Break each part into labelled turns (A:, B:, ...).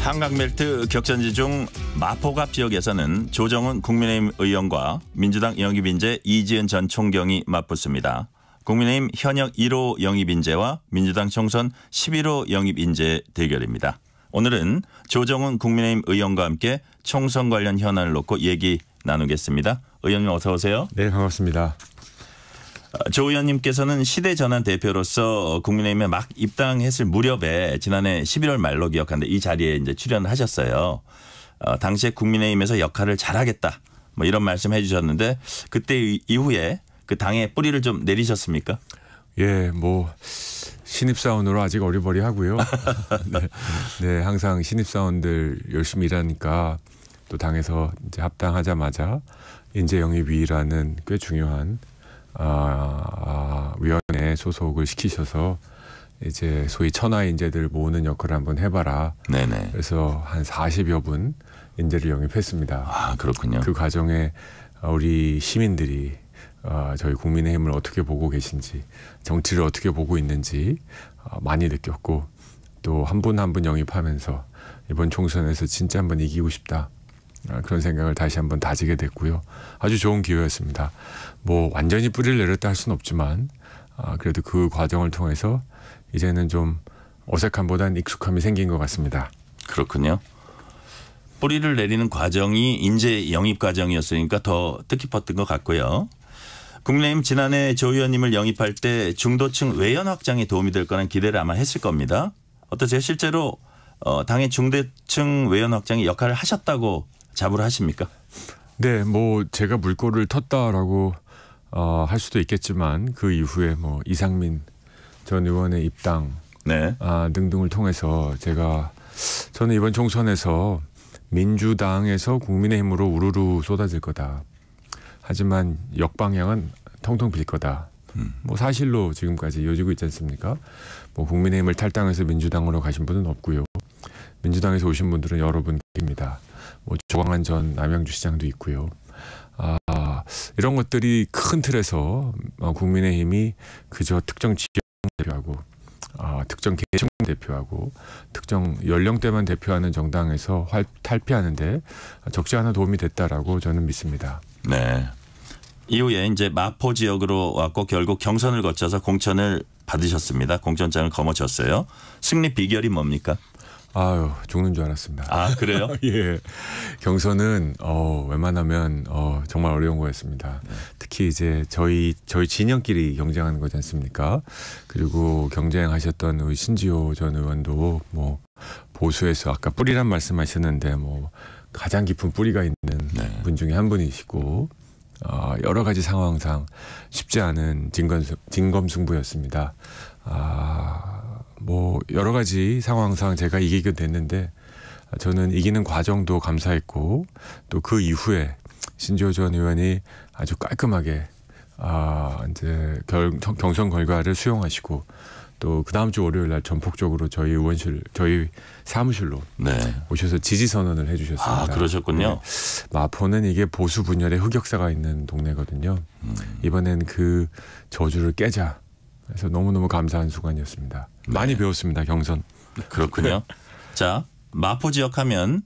A: 한강벨트 격전지 중 마포갑 지역에서는 조정은 국민의힘 의원과 민주당 영입인재 이지은 전 총경이 맞붙습니다. 국민의힘 현역 1호 영입인재와 민주당 총선 11호 영입인재 대결입니다. 오늘은 조정은 국민의힘 의원과 함께 총선 관련 현안을 놓고 얘기 나누겠습니다. 의원님 어서 오세요.
B: 네, 반갑습니다.
A: 조 의원님께서는 시대 전환 대표로서 국민의힘에 막 입당했을 무렵에 지난해 11월 말로 기억하는데 이 자리에 이제 출연하셨어요. 어, 당시에 국민의힘에서 역할을 잘하겠다 뭐 이런 말씀 해주셨는데 그때 이후에 그 당의 뿌리를 좀 내리셨습니까?
B: 예, 뭐 신입사원으로 아직 어리버리하고요. 네, 네, 항상 신입사원들 열심히 일하니까 또 당에서 이제 합당하자마자 인재 영입위라는 꽤 중요한 아, 아, 위원회 소속을 시키셔서 이제 소위 천하 인재들 모으는 역할을 한번 해봐라.
A: 네네.
B: 그래서 한 40여 분 인재를 영입했습니다.
A: 아 그렇군요.
B: 그 과정에 우리 시민들이 어, 저희 국민의힘을 어떻게 보고 계신지 정치를 어떻게 보고 있는지 어, 많이 느꼈고 또 한 분 한 분 영입하면서 이번 총선에서 진짜 한번 이기고 싶다. 아, 그런 생각을 다시 한번 다지게 됐고요. 아주 좋은 기회였습니다. 뭐 완전히 뿌리를 내렸다 할 수는 없지만 아, 그래도 그 과정을 통해서 이제는 좀 어색함보다는 익숙함이 생긴 것 같습니다.
A: 그렇군요. 뿌리를 내리는 과정이 인재 영입 과정이었으니까 더 뜻깊었던 것 같고요. 국민의힘 지난해 조 의원님을 영입할 때 중도층 외연 확장에 도움이 될 거란 기대를 아마 했을 겁니다. 어떠세요? 실제로 어, 당의 중대층 외연 확장에 역할을 하셨다고 자부를 하십니까?
B: 네, 뭐 제가 물꼬를 텄다라고 어, 할 수도 있겠지만 그 이후에 뭐 이상민 전 의원의 입당 네. 아, 등등을 통해서 제가 저는 이번 총선에서 민주당에서 국민의힘으로 우르르 쏟아질 거다. 하지만 역방향은 텅텅 빌 거다. 음. 뭐 사실로 지금까지 이어지고 있지 않습니까? 뭐 국민의힘을 탈당해서 민주당으로 가신 분은 없고요. 민주당에서 오신 분들은 여러분 계십니다. 뭐 조광한 전 남양주 시장도 있고요. 아, 이런 것들이 큰 틀에서 어, 국민의힘이 그저 특정 지역 대표하고 아, 특정 계층 대표하고 특정 연령대만 대표하는 정당에서 활, 탈피하는데 적지 않은 도움이 됐다라고 저는 믿습니다.
A: 네. 이후에 이제 마포 지역으로 왔고 결국 경선을 거쳐서 공천을 받으셨습니다. 공천장을 거머쥐었어요. 승리 비결이 뭡니까?
B: 아유 죽는 줄 알았습니다.
A: 아 그래요?
B: 예. 경선은 어 웬만하면 어 정말 어려운 거였습니다. 네. 특히 이제 저희 저희 진영끼리 경쟁하는 거지 않습니까? 그리고 경쟁하셨던 우리 신지호 전 의원도 뭐 보수에서 아까 뿌리란 말씀하셨는데 뭐 가장 깊은 뿌리가 있는 네. 분 중에 한 분이시고 어 여러 가지 상황상 쉽지 않은 진검 진검 승부였습니다. 아 뭐 여러 가지 상황상 제가 이기게 됐는데 저는 이기는 과정도 감사했고 또 그 이후에 신지호 전 의원이 아주 깔끔하게 아 이제 결, 경선 결과를 수용하시고 또 그 다음 주 월요일 날 전폭적으로 저희 의원실 저희 사무실로 네. 오셔서 지지 선언을 해주셨습니다.
A: 아 그러셨군요.
B: 네. 마포는 이게 보수 분열의 흑역사가 있는 동네거든요. 음. 이번엔 그 저주를 깨자. 그래서 너무너무 감사한 순간이었습니다. 네. 많이 배웠습니다. 경선.
A: 그렇군요. 자 마포 지역 하면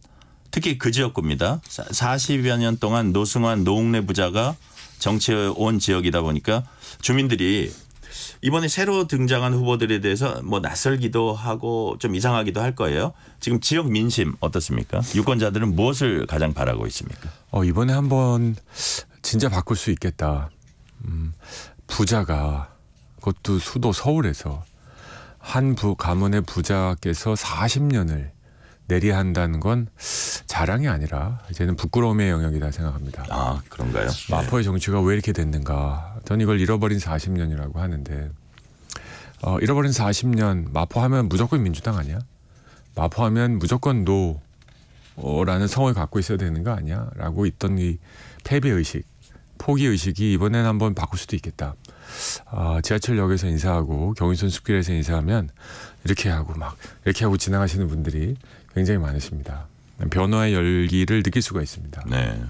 A: 특히 그 지역구입니다. 40여 년 동안 노승환 노웅래 부자가 정치에 온 지역이다 보니까 주민들이 이번에 새로 등장한 후보들에 대해서 뭐 낯설기도 하고 좀 이상하기도 할 거예요. 지금 지역 민심 어떻습니까? 유권자들은 무엇을 가장 바라고 있습니까?
B: 어, 이번에 한번 진짜 바꿀 수 있겠다. 음, 부자가 그것도 수도 서울에서 한 부, 가문의 부자께서 40년을 내리한다는 건 자랑이 아니라 이제는 부끄러움의 영역이다 생각합니다.
A: 아 그런가요?
B: 마포의 네. 정치가 왜 이렇게 됐는가? 전 이걸 잃어버린 40년이라고 하는데 어, 잃어버린 40년 마포하면 무조건 민주당 아니야? 마포하면 무조건 노라는 성을 갖고 있어야 되는 거 아니야? 라고 있던 이 패배 의식, 포기 의식이 이번엔 한번 바꿀 수도 있겠다. 아, 지하철역에서 인사하고 경인선 숲길에서 인사하면 이렇게 하고 막 이렇게 하고 지나가시는 분들이 굉장히 많으십니다. 변화의 열기를 느낄 수가 있습니다.
A: 네.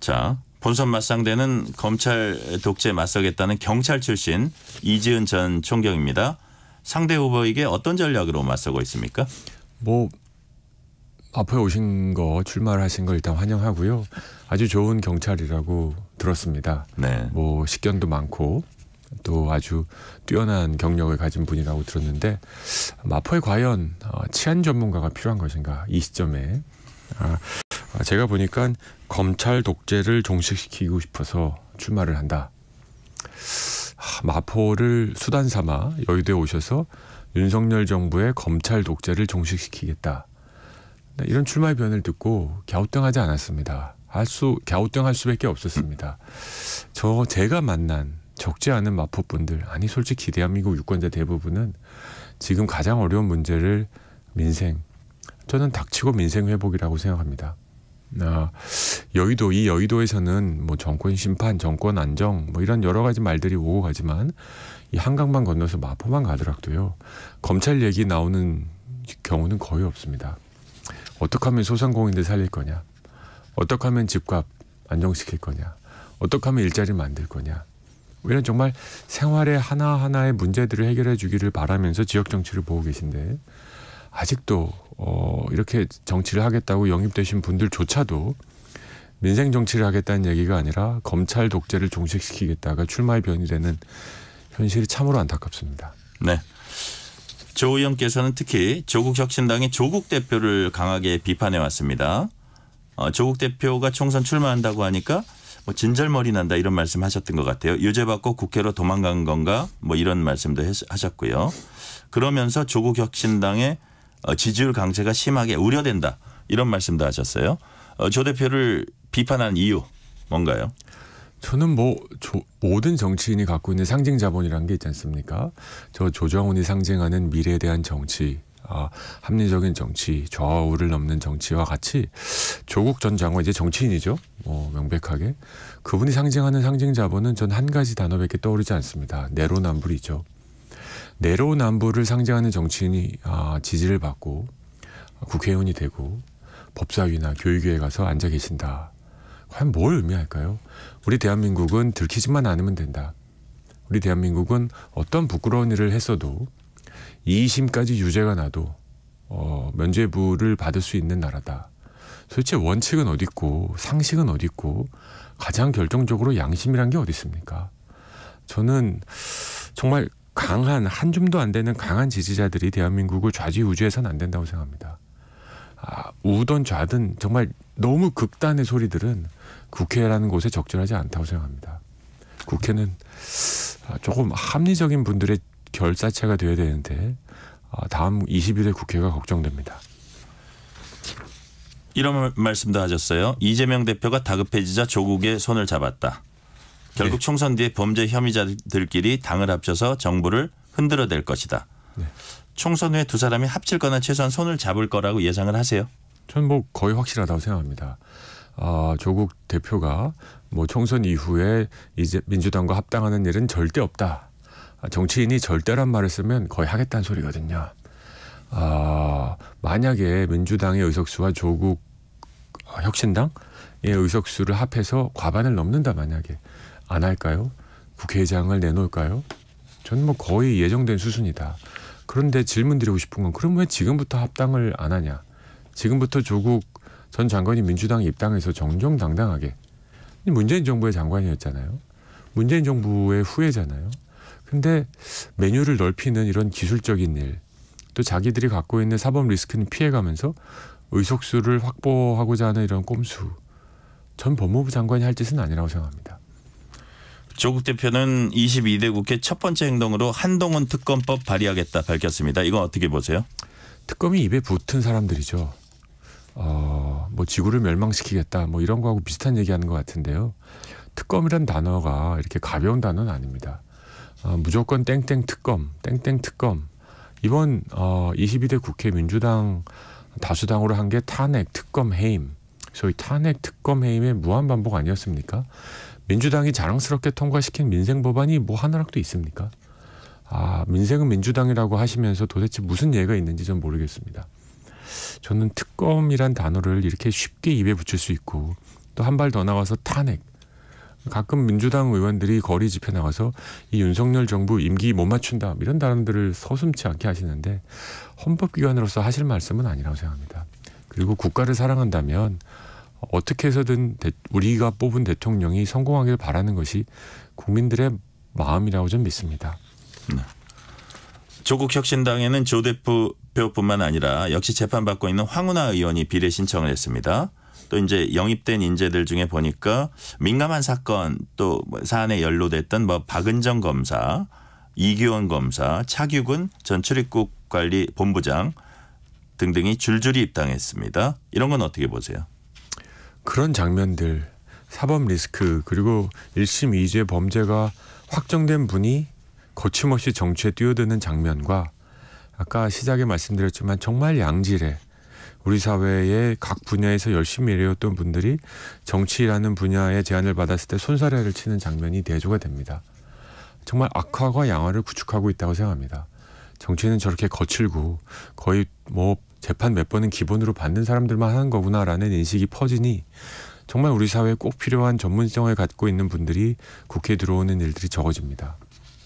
A: 자, 본선 맞상대는 검찰 독재 맞서겠다는 경찰 출신 이지은 전 총경입니다. 상대 후보에게 어떤 전략으로 맞서고 있습니까?
B: 뭐 앞에 오신 거 출마를 하신 거 일단 환영하고요. 아주 좋은 경찰이라고 들었습니다. 네. 뭐 식견도 많고 또 아주 뛰어난 경력을 가진 분이라고 들었는데 마포에 과연 어, 치안 전문가가 필요한 것인가 이 시점에 아, 아, 제가 보니까 검찰 독재를 종식시키고 싶어서 출마를 한다. 마포를 수단 삼아 여의도에 오셔서 윤석열 정부의 검찰 독재를 종식시키겠다. 네, 이런 출마의 변을 듣고 갸우뚱하지 않았습니다. 할 수, 갸우뚱할 수밖에 없었습니다. 저 제가 만난 적지 않은 마포 분들, 아니 솔직히 대한민국 유권자 대부분은 지금 가장 어려운 문제를 민생, 저는 닥치고 민생 회복이라고 생각합니다. 아, 여의도 이 여의도에서는 뭐 정권 심판, 정권 안정 뭐 이런 여러 가지 말들이 오고 가지만 이 한강만 건너서 마포만 가더라도요 검찰 얘기 나오는 경우는 거의 없습니다. 어떻게 하면 소상공인들 살릴 거냐? 어떻게 하면 집값 안정시킬 거냐? 어떻게 하면 일자리 만들 거냐? 이런 정말 생활의 하나하나의 문제들을 해결해 주기를 바라면서 지역 정치를 보고 계신데 아직도 어, 이렇게 정치를 하겠다고 영입되신 분들조차도 민생 정치를 하겠다는 얘기가 아니라 검찰 독재를 종식시키겠다가 출마의 변이 되는 현실이 참으로 안타깝습니다.
A: 네. 조 의원께서는 특히 조국 혁신당의 조국 대표를 강하게 비판해 왔습니다. 어, 조국 대표가 총선 출마한다고 하니까 뭐 진절머리 난다 이런 말씀하셨던 것 같아요. 유죄 받고 국회로 도망간 건가 뭐 이런 말씀도 하셨고요. 그러면서 조국 혁신당의 어, 지지율 강세가 심하게 우려된다 이런 말씀도 하셨어요. 어, 조 대표를 비판한 이유 뭔가요?
B: 저는 뭐 조, 모든 정치인이 갖고 있는 상징 자본이라는 게 있지 않습니까? 저 조정훈이 상징하는 미래에 대한 정치, 아, 합리적인 정치, 좌우를 넘는 정치와 같이 조국 전 장관 이제 정치인이죠. 뭐 명백하게 그분이 상징하는 상징 자본은 전 한 가지 단어밖에 떠오르지 않습니다. 내로남불이죠. 내로남불을 상징하는 정치인이 아, 지지를 받고 국회의원이 되고 법사위나 교육위에 가서 앉아 계신다. 과연 뭘 의미할까요? 우리 대한민국은 들키지만 않으면 된다. 우리 대한민국은 어떤 부끄러운 일을 했어도 2심까지 유죄가 나도 어, 면죄부를 받을 수 있는 나라다. 도대체 원칙은 어디 있고 상식은 어디 있고 가장 결정적으로 양심이란 게 어디 있습니까? 저는 정말 강한 한 줌도 안 되는 강한 지지자들이 대한민국을 좌지우지해서는 안 된다고 생각합니다. 아, 우던 좌든 정말 너무 극단의 소리들은 국회라는 곳에 적절하지 않다고 생각합니다. 국회는 아, 조금 합리적인 분들의 결사체가 되어야 되는데 아, 다음 21대 국회가 걱정됩니다.
A: 이런 말씀도 하셨어요. 이재명 대표가 다급해지자 조국의 손을 잡았다. 결국 네. 총선 뒤에 범죄 혐의자들끼리 당을 합쳐서 정부를 흔들어댈 것이다. 네. 총선 후에 두 사람이 합칠 거나 최소한 손을 잡을 거라고 예상을 하세요?
B: 저는 뭐 거의 확실하다고 생각합니다. 아, 조국 대표가 뭐 총선 이후에 이제 민주당과 합당하는 일은 절대 없다. 아, 정치인이 절대란 말을 쓰면 거의 하겠다는 소리거든요. 아, 만약에 민주당의 의석수와 조국 혁신당의 의석수를 합해서 과반을 넘는다 만약에 안 할까요? 국회의장을 내놓을까요? 저는 뭐 거의 예정된 수순이다. 그런데 질문 드리고 싶은 건 그럼 왜 지금부터 합당을 안 하냐? 지금부터 조국 전 장관이 민주당 입당해서 정정당당하게 문재인 정부의 장관이었잖아요. 문재인 정부의 후예잖아요. 근데 메뉴를 넓히는 이런 기술적인 일, 또 자기들이 갖고 있는 사법 리스크는 피해가면서 의석수를 확보하고자 하는 이런 꼼수, 전 법무부 장관이 할 짓은 아니라고 생각합니다.
A: 조국 대표는 22대 국회 첫 번째 행동으로 한동훈 특검법 발의하겠다 밝혔습니다. 이건 어떻게 보세요?
B: 특검이 입에 붙은 사람들이죠. 어, 뭐 지구를 멸망시키겠다 뭐 이런 거하고 비슷한 얘기하는 것 같은데요. 특검이란 단어가 이렇게 가벼운 단어는 아닙니다. 어, 무조건 땡땡 특검, 땡땡 특검. 이번 어, 22대 국회 민주당 다수당으로 한 게 탄핵 특검 해임. 소위 탄핵 특검 해임의 무한 반복 아니었습니까? 민주당이 자랑스럽게 통과시킨 민생 법안이 뭐 하나락도 있습니까? 아, 민생은 민주당이라고 하시면서 도대체 무슨 예가 있는지 좀 모르겠습니다. 저는 특검이란 단어를 이렇게 쉽게 입에 붙일 수 있고 또 한 발 더 나가서 탄핵. 가끔 민주당 의원들이 거리 집회 나가서 이 윤석열 정부 임기 못 맞춘다 이런 단어들을 서슴치 않게 하시는데 헌법기관으로서 하실 말씀은 아니라고 생각합니다. 그리고 국가를 사랑한다면 어떻게 해서든 우리가 뽑은 대통령이 성공하길 바라는 것이 국민들의 마음이라고 좀 믿습니다. 네.
A: 조국 혁신당에는 조 대표 뿐만 아니라 역시 재판받고 있는 황운하 의원이 비례 신청을 했습니다. 또 이제 영입된 인재들 중에 보니까 민감한 사건 또뭐 사안에 연루됐던 뭐 박은정 검사, 이규원 검사, 차규근 전 출입국 관리 본부장 등등이 줄줄이 입당했습니다. 이런 건 어떻게 보세요?
B: 그런 장면들 사법 리스크 그리고 1심 2주의 범죄가 확정된 분이 거침없이 정치에 뛰어드는 장면과 아까 시작에 말씀드렸지만 정말 양질의 우리 사회의 각 분야에서 열심히 일해왔던 분들이 정치라는 분야의 제안을 받았을 때 손사래를 치는 장면이 대조가 됩니다. 정말 악화와 양화를 구축하고 있다고 생각합니다. 정치는 저렇게 거칠고 거의 뭐 재판 몇 번은 기본으로 받는 사람들만 하는 거구나라는 인식이 퍼지니 정말 우리 사회에 꼭 필요한 전문성을 갖고 있는 분들이 국회에 들어오는 일들이 적어집니다.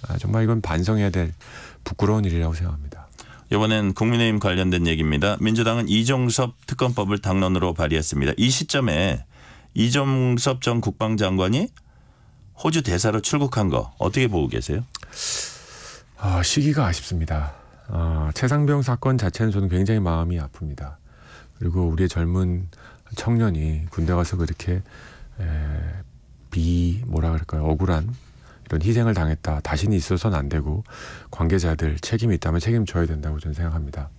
B: 아, 정말 이건 반성해야 될 부끄러운 일이라고 생각합니다.
A: 이번엔 국민의힘 관련된 얘기입니다. 민주당은 이종섭 특검법을 당론으로 발의했습니다. 이 시점에 이종섭 전 국방장관이 호주 대사로 출국한 거 어떻게 보고 계세요?
B: 아, 시기가 아쉽습니다. 아, 최상병 사건 자체는 저는 굉장히 마음이 아픕니다. 그리고 우리의 젊은 청년이 군대 가서 그렇게 에, 비 뭐라 그럴까요 억울한 이런 희생을 당했다. 다시는 있어서는 안 되고 관계자들 책임이 있다면 책임져야 된다고 저는 생각합니다.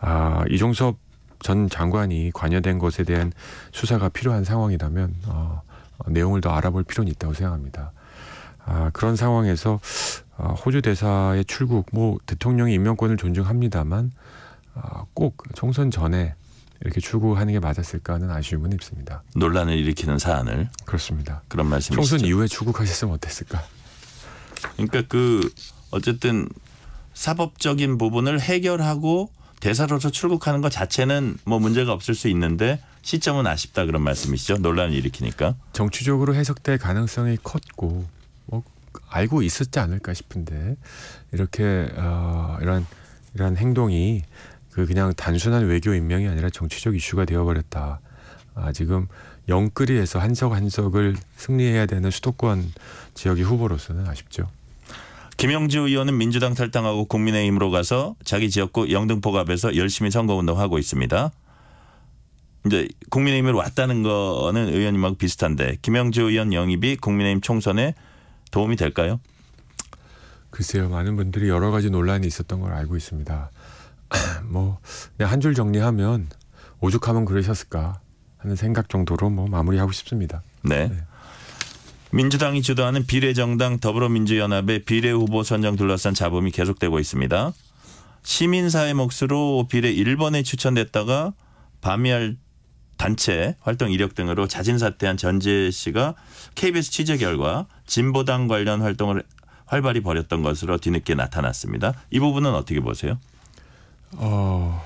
B: 아, 이종섭 전 장관이 관여된 것에 대한 수사가 필요한 상황이라면 어, 내용을 더 알아볼 필요는 있다고 생각합니다. 아, 그런 상황에서 아, 호주 대사의 출국, 뭐 대통령의 임명권을 존중합니다만 아, 꼭 총선 전에 이렇게 출국하는 게 맞았을까는 아쉬움은 있습니다.
A: 논란을 일으키는 사안을
B: 그렇습니다.
A: 그런 말씀이시죠.
B: 총선 이후에 출국하셨으면 어땠을까?
A: 그러니까 그 어쨌든 사법적인 부분을 해결하고 대사로서 출국하는 것 자체는 뭐 문제가 없을 수 있는데 시점은 아쉽다 그런 말씀이시죠. 논란을 일으키니까.
B: 정치적으로 해석될 가능성이 컸고 뭐 알고 있었지 않을까 싶은데 이렇게 어, 이런 이런 행동이 그 그냥 단순한 외교 임명이 아니라 정치적 이슈가 되어버렸다. 아, 지금 영끌이에서 한석 한석을 승리해야 되는 수도권 지역의 후보로서는 아쉽죠.
A: 김영주 의원은 민주당 탈당하고 국민의힘으로 가서 자기 지역구 영등포갑에서 열심히 선거운동하고 있습니다. 이제 국민의힘으로 왔다는 거는 의원님하고 비슷한데 김영주 의원 영입이 국민의힘 총선에 도움이 될까요?
B: 글쎄요. 많은 분들이 여러 가지 논란이 있었던 걸 알고 있습니다. 뭐 한 줄 정리하면 오죽하면 그러셨을까 하는 생각 정도로 뭐 마무리하고 싶습니다.
A: 네. 네. 민주당이 주도하는 비례정당 더불어민주연합의 비례 후보 선정 둘러싼 잡음이 계속되고 있습니다. 시민사회 몫으로 비례 1번에 추천됐다가 밤이할 단체 활동 이력 등으로 자진 사퇴한 전재 씨가 KBS 취재 결과 진보당 관련 활동을 활발히 벌였던 것으로 뒤늦게 나타났습니다. 이 부분은 어떻게 보세요?
B: 어,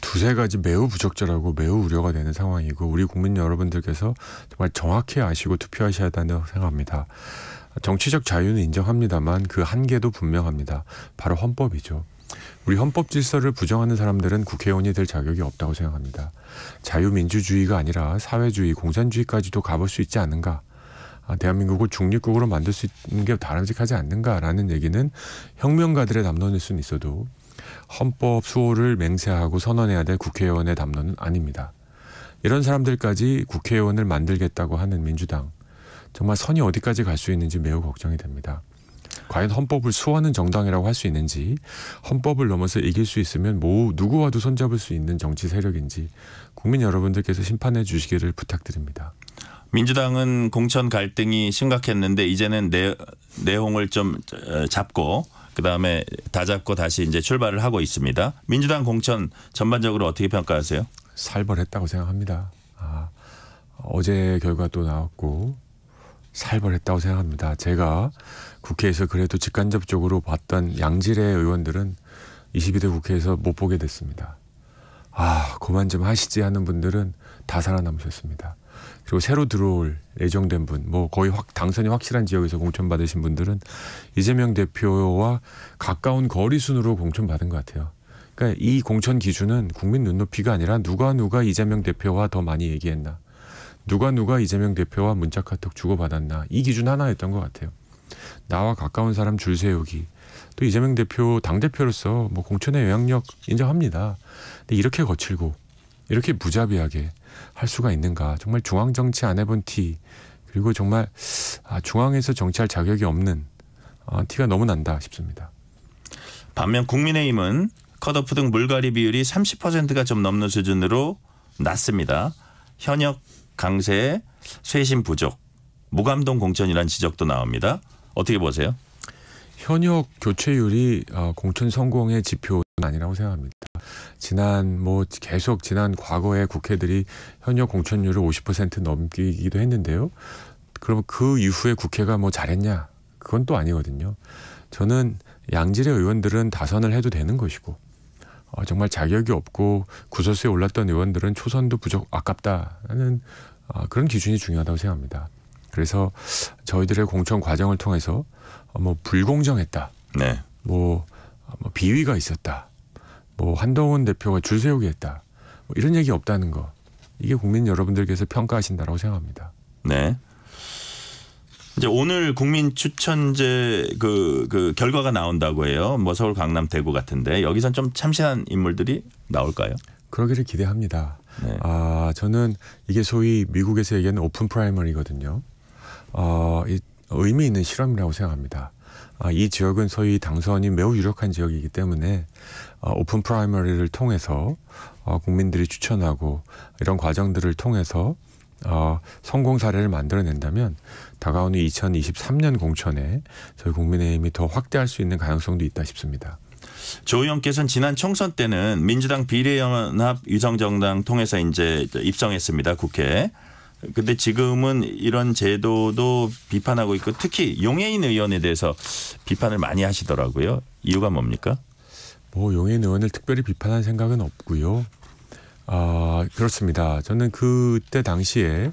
B: 두세 가지 매우 부적절하고 매우 우려가 되는 상황이고 우리 국민 여러분들께서 정말 정확히 아시고 투표하셔야 한다고 생각합니다. 정치적 자유는 인정합니다만 그 한계도 분명합니다. 바로 헌법이죠. 우리 헌법 질서를 부정하는 사람들은 국회의원이 될 자격이 없다고 생각합니다. 자유민주주의가 아니라 사회주의, 공산주의까지도 가볼 수 있지 않는가. 아, 대한민국을 중립국으로 만들 수 있는 게 바람직하지 않는가라는 얘기는 혁명가들의 담론일 수는 있어도 헌법 수호를 맹세하고 선언해야 될 국회의원의 담론은 아닙니다. 이런 사람들까지 국회의원을 만들겠다고 하는 민주당 정말 선이 어디까지 갈 수 있는지 매우 걱정이 됩니다. 과연 헌법을 수호하는 정당이라고 할 수 있는지 헌법을 넘어서 이길 수 있으면 뭐 누구와도 손잡을 수 있는 정치 세력인지 국민 여러분들께서 심판해 주시기를 부탁드립니다.
A: 민주당은 공천 갈등이 심각했는데 이제는 내, 내용을 좀 어, 잡고 그다음에 다 잡고 다시 이제 출발을 하고 있습니다. 민주당 공천 전반적으로 어떻게 평가하세요?
B: 살벌했다고 생각합니다. 아, 어제 결과도 나왔고 살벌했다고 생각합니다. 제가 국회에서 그래도 직간접적으로 봤던 양질의 의원들은 22대 국회에서 못 보게 됐습니다. 아, 그만 좀 하시지 하는 분들은 다 살아남으셨습니다. 그리고 새로 들어올 예정된 분, 뭐 거의 확 당선이 확실한 지역에서 공천 받으신 분들은 이재명 대표와 가까운 거리 순으로 공천 받은 것 같아요. 그러니까 이 공천 기준은 국민 눈높이가 아니라 누가 누가 이재명 대표와 더 많이 얘기했나. 누가 누가 이재명 대표와 문자 카톡 주고 받았나. 이 기준 하나였던 것 같아요. 나와 가까운 사람 줄 세우기. 또 이재명 대표 당 대표로서 뭐 공천의 영향력 인정합니다. 근데 이렇게 거칠고 이렇게 무자비하게 할 수가 있는가. 정말 중앙 정치 안 해본 티. 그리고 정말 아, 중앙에서 정치할 자격이 없는 아, 티가 너무 난다 싶습니다.
A: 반면 국민의힘은 컷오프 등 물갈이 비율이 30%가 좀 넘는 수준으로 낮습니다. 현역 강세 쇄신 부족, 무감동 공천이라는 지적도 나옵니다. 어떻게 보세요?
B: 현역 교체율이 어, 공천 성공의 지표는 아니라고 생각합니다. 지난 뭐 계속 지난 과거의 국회들이 현역 공천율을 50% 넘기기도 했는데요. 그럼 그 이후에 국회가 뭐 잘했냐? 그건 또 아니거든요. 저는 양질의 의원들은 다선을 해도 되는 것이고 어, 정말 자격이 없고 구설수에 올랐던 의원들은 초선도 부족 아깝다는 어, 그런 기준이 중요하다고 생각합니다. 그래서 저희들의 공천 과정을 통해서 어, 뭐 불공정했다. 네. 뭐, 어, 뭐 비위가 있었다. 뭐 한동훈 대표가 줄 세우게 했다. 뭐 이런 얘기 없다는 거. 이게 국민 여러분들께서 평가하신다라고 생각합니다.
A: 네. 이제 오늘 국민 추천제 그, 그 결과가 나온다고 해요. 뭐 서울, 강남, 대구 같은데 여기선 좀 참신한 인물들이 나올까요?
B: 그러기를 기대합니다. 네. 아 저는 이게 소위 미국에서 얘기하는 오픈 프라이머리거든요. 어, 이, 의미 있는 실험이라고 생각합니다. 아, 이 지역은 소위 당선이 매우 유력한 지역이기 때문에 어, open primary를 통해서 어, 국민들이 추천하고 이런 과정들을 통해서 어, 성공 사례를 만들어낸다면 다가오는 2023년 공천에 저희 국민의힘이 더 확대할 수 있는 가능성도 있다 싶습니다.
A: 조 의원께서는 지난 총선 때는 민주당 비례연합 위성정당 통해서 이제 입성했습니다 국회. 근데 지금은 이런 제도도 비판하고 있고 특히 용해인 의원에 대해서 비판을 많이 하시더라고요. 이유가 뭡니까?
B: 뭐 용해인 의원을 특별히 비판한 생각은 없고요. 아 그렇습니다. 저는 그때 당시에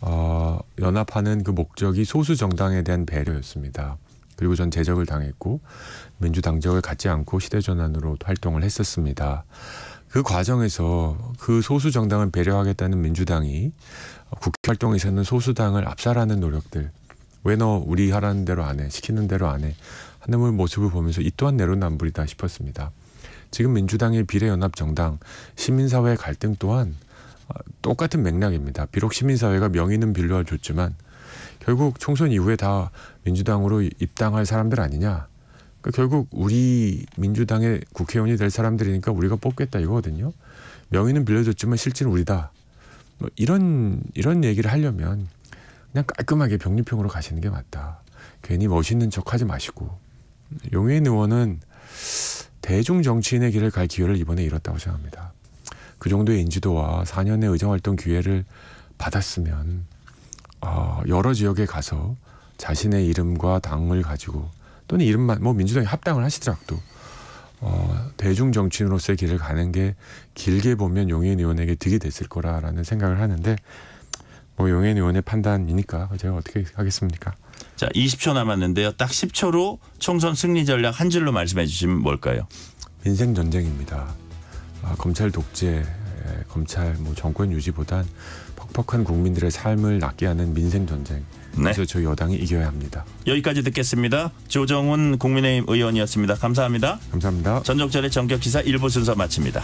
B: 어, 연합하는 그 목적이 소수 정당에 대한 배려였습니다. 그리고 전 제적을 당했고 민주당적을 갖지 않고 시대전환으로 활동을 했었습니다. 그 과정에서 그 소수 정당을 배려하겠다는 민주당이 국회 활동에서는 소수당을 압살하는 노력들 왜 너 우리 하라는 대로 안 해 시키는 대로 안 해 하는 모습을 보면서 이 또한 내로남불이다 싶었습니다. 지금 민주당의 비례연합 정당 시민사회 갈등 또한 똑같은 맥락입니다. 비록 시민사회가 명의는 빌려줬지만 결국 총선 이후에 다 민주당으로 입당할 사람들 아니냐. 그러니까 결국 우리 민주당의 국회의원이 될 사람들이니까 우리가 뽑겠다 이거거든요. 명의는 빌려줬지만 실질은 우리다. 뭐 이런 이런 얘기를 하려면 그냥 깔끔하게 병립형으로 가시는 게 맞다. 괜히 멋있는 척 하지 마시고 용해인 의원은 대중 정치인의 길을 갈 기회를 이번에 잃었다고 생각합니다. 그 정도의 인지도와 4년의 의정활동 기회를 받았으면 어, 여러 지역에 가서 자신의 이름과 당을 가지고 또는 이름만 뭐 민주당이 합당을 하시더라도 어, 대중 정치인으로서의 길을 가는 게 길게 보면 용해인 의원에게 득이 됐을 거라라는 생각을 하는데 뭐 용해인 의원의 판단이니까 제가 어떻게 하겠습니까?
A: 자, 20초 남았는데요. 딱 10초로 총선 승리 전략 한 줄로 말씀해 주시면 뭘까요?
B: 민생 전쟁입니다. 아, 검찰 독재, 검찰 뭐 정권 유지보단 퍽퍽한 국민들의 삶을 낫게 하는 민생 전쟁. 네. 그래서 저희 여당이 이겨야 합니다.
A: 여기까지 듣겠습니다. 조정훈 국민의힘 의원이었습니다. 감사합니다.
B: 감사합니다.
A: 전종철의 정격 기사 1부 순서 마칩니다.